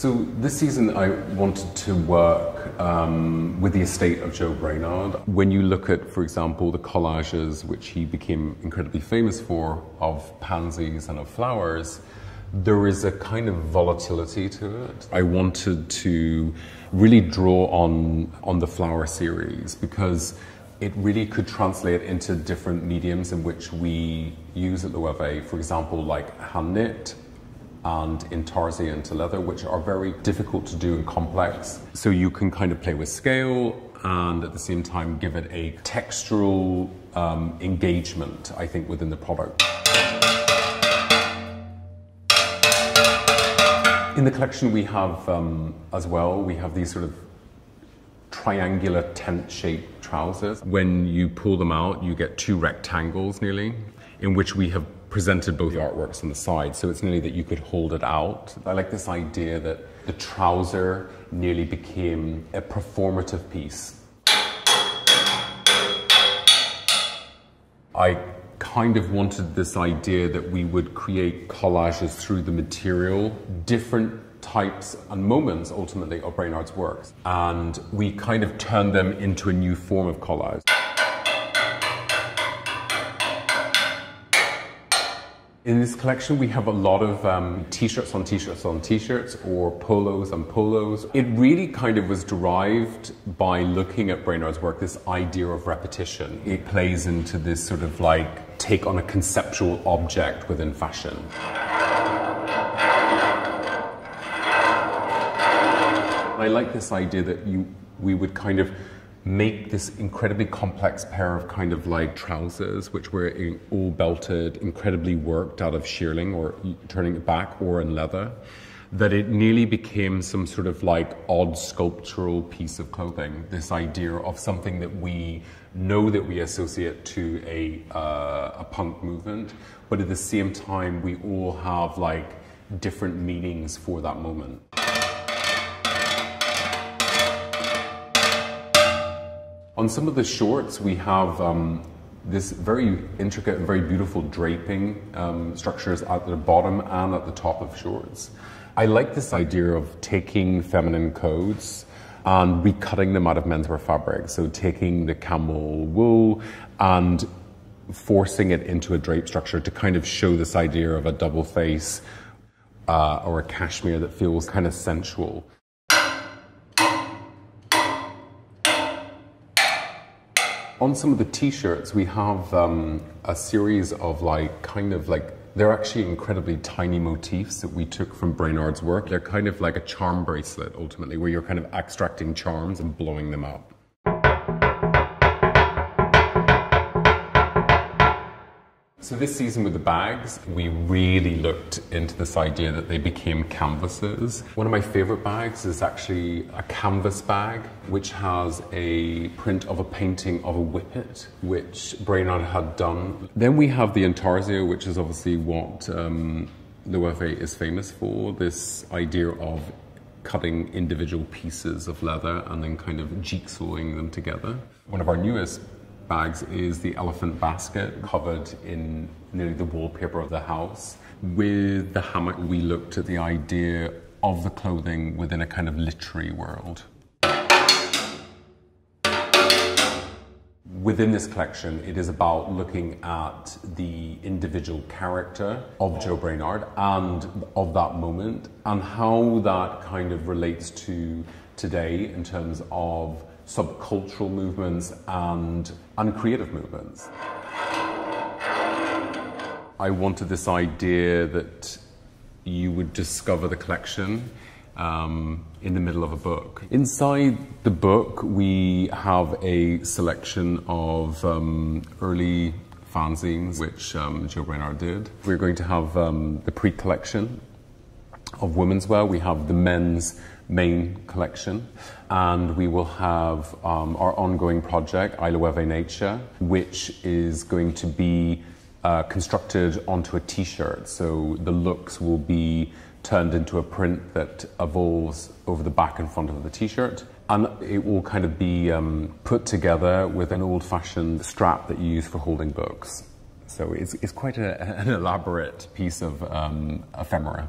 So this season, I wanted to work um, with the estate of Joe Brainard. When you look at, for example, the collages which he became incredibly famous for of pansies and of flowers, there is a kind of volatility to it. I wanted to really draw on on the flower series because it really could translate into different mediums in which we use at Loewe. For example, like hand knit and intarsia into leather, which are very difficult to do and complex. So you can kind of play with scale and at the same time give it a textural um, engagement, I think, within the product. In the collection, we have um, as well, we have these sort of triangular tent shaped trousers. When you pull them out, you get two rectangles nearly, in which we have presented both artworks on the side. So it's nearly that you could hold it out. I like this idea that the trouser nearly became a performative piece. I kind of wanted this idea that we would create collages through the material, different types and moments ultimately of Brainard's works. And we kind of turned them into a new form of collage. In this collection, we have a lot of um, t-shirts on t-shirts on t-shirts or polos on polos. It really kind of was derived by looking at Brainard's work, this idea of repetition. It plays into this sort of like take on a conceptual object within fashion. I like this idea that you, we would kind of make this incredibly complex pair of kind of like trousers, which were all belted, incredibly worked out of shearling or turning it back or in leather, that it nearly became some sort of like odd sculptural piece of clothing. This idea of something that we know that we associate to a, uh, a punk movement, but at the same time, we all have like different meanings for that moment. On some of the shorts, we have um, this very intricate and very beautiful draping um, structures at the bottom and at the top of shorts. I like this idea of taking feminine codes and recutting them out of menswear fabric. So taking the camel wool and forcing it into a drape structure to kind of show this idea of a double face uh, or a cashmere that feels kind of sensual. On some of the t-shirts, we have um, a series of like, kind of like, they're actually incredibly tiny motifs that we took from Brainard's work. They're kind of like a charm bracelet, ultimately, where you're kind of extracting charms and blowing them up. So this season with the bags, we really looked into this idea that they became canvases. One of my favorite bags is actually a canvas bag, which has a print of a painting of a whippet, which Brainard had done. Then we have the Intarsia, which is obviously what um, Loewe is famous for, this idea of cutting individual pieces of leather and then kind of jigsawing them together. One of our newest bags is the elephant basket covered in nearly the wallpaper of the house. With the hammock, we looked at the idea of the clothing within a kind of literary world. Within this collection, it is about looking at the individual character of Joe Brainard and of that moment and how that kind of relates to today in terms of subcultural movements and, and creative movements. I wanted this idea that you would discover the collection um, in the middle of a book. Inside the book, we have a selection of um, early fanzines, which um, Joe Brainard did. We're going to have um, the pre-collection of women's wear. We have the men's main collection. And we will have um, our ongoing project, Eye Nature, which is going to be uh, constructed onto a t-shirt. So the looks will be turned into a print that evolves over the back and front of the t-shirt. And it will kind of be um, put together with an old-fashioned strap that you use for holding books. So it's, it's quite a, an elaborate piece of um, ephemera.